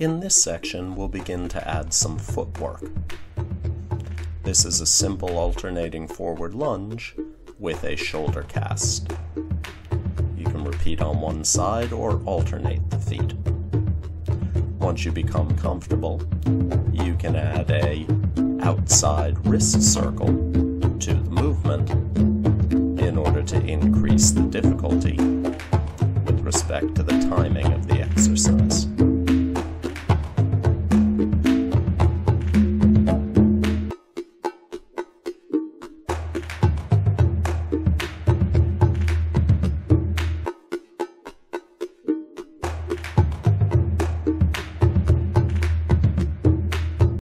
In this section, we'll begin to add some footwork. This is a simple alternating forward lunge with a shoulder cast. You can repeat on one side or alternate the feet. Once you become comfortable, you can add a outside wrist circle to the movement in order to increase the difficulty with respect to the timing of the.